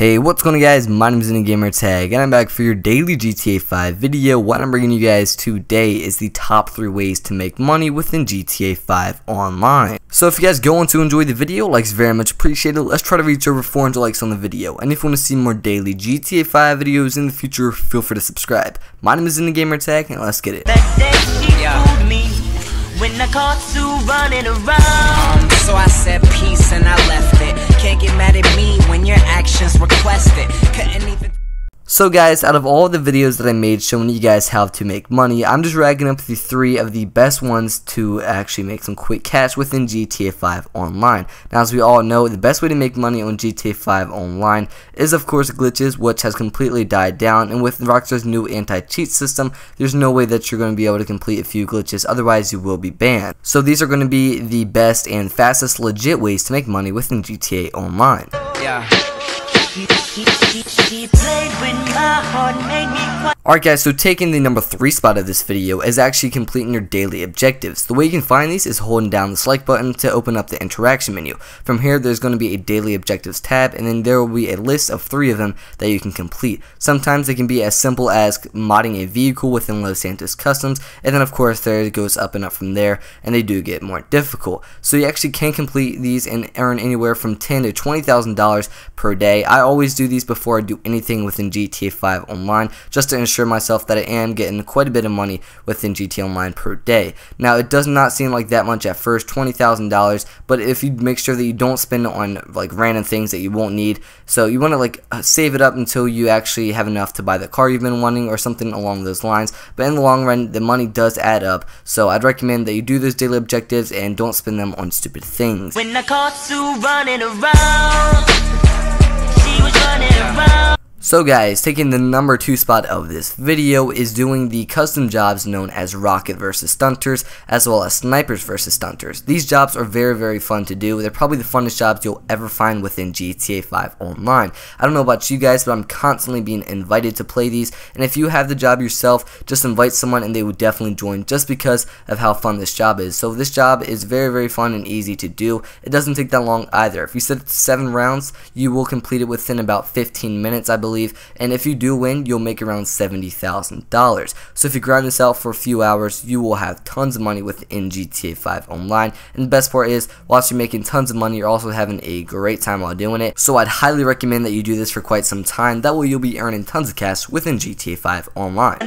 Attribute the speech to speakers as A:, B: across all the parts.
A: Hey, what's going on guys? My name is EndingGamertag, and I'm back for your daily GTA 5 video. What I'm bringing you guys today is the top 3 ways to make money within GTA 5 online. So if you guys go on to enjoy the video, likes very much appreciated. Let's try to reach over 400 likes on the video. And if you want to see more daily GTA 5 videos in the future, feel free to subscribe. My name is EndingGamertag, and let's get it. When I caught Sue running around um, So I said peace and I left so guys, out of all the videos that I made showing you guys how to make money, I'm just ragging up the three of the best ones to actually make some quick cash within GTA 5 Online. Now as we all know, the best way to make money on GTA 5 Online is of course glitches, which has completely died down, and with Rockstar's new anti-cheat system, there's no way that you're going to be able to complete a few glitches, otherwise you will be banned. So these are going to be the best and fastest legit ways to make money within GTA Online. Yeah. Alright guys, so taking the number 3 spot of this video is actually completing your daily objectives. The way you can find these is holding down the like button to open up the interaction menu. From here there's going to be a daily objectives tab and then there will be a list of 3 of them that you can complete. Sometimes they can be as simple as modding a vehicle within Los Santos Customs and then of course there it goes up and up from there and they do get more difficult. So you actually can complete these and earn anywhere from ten to $20,000 per day. I always do these before I do anything within GTA 5 Online just to ensure myself that I am getting quite a bit of money within GTA Online per day. Now it does not seem like that much at first, $20,000, but if you make sure that you don't spend it on like random things that you won't need, so you want to like uh, save it up until you actually have enough to buy the car you've been wanting or something along those lines. But in the long run, the money does add up, so I'd recommend that you do those daily objectives and don't spend them on stupid things. When I caught running around so guys, taking the number 2 spot of this video is doing the custom jobs known as Rocket vs Stunters as well as Snipers vs Stunters. These jobs are very very fun to do. They're probably the funnest jobs you'll ever find within GTA 5 online. I don't know about you guys but I'm constantly being invited to play these and if you have the job yourself just invite someone and they will definitely join just because of how fun this job is. So this job is very very fun and easy to do. It doesn't take that long either. If you set it to 7 rounds you will complete it within about 15 minutes I believe believe, and if you do win, you'll make around $70,000. So if you grind this out for a few hours, you will have tons of money within GTA 5 Online, and the best part is, whilst you're making tons of money, you're also having a great time while doing it, so I'd highly recommend that you do this for quite some time, that way you'll be earning tons of cash within GTA 5 Online.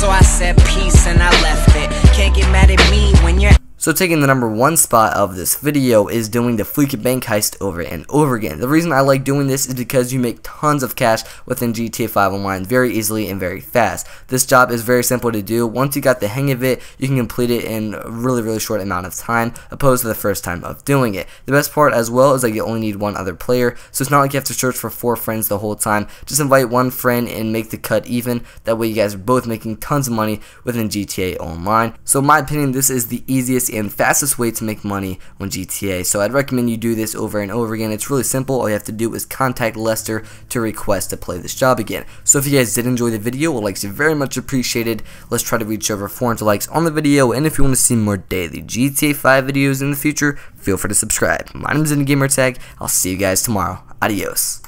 A: So I said peace and I left it, can't get mad at me when you're so taking the number one spot of this video is doing the Fleeca Bank heist over and over again. The reason I like doing this is because you make tons of cash within GTA 5 Online very easily and very fast. This job is very simple to do. Once you got the hang of it, you can complete it in a really really short amount of time opposed to the first time of doing it. The best part as well is that you only need one other player, so it's not like you have to search for four friends the whole time. Just invite one friend and make the cut even. That way you guys are both making tons of money within GTA Online. So in my opinion, this is the easiest and fastest way to make money on GTA. So I'd recommend you do this over and over again. It's really simple. All you have to do is contact Lester to request to play this job again. So if you guys did enjoy the video, well, likes are very much appreciated. Let's try to reach over 400 likes on the video. And if you want to see more daily GTA 5 videos in the future, feel free to subscribe. My name is Gamer Tag. I'll see you guys tomorrow. Adios.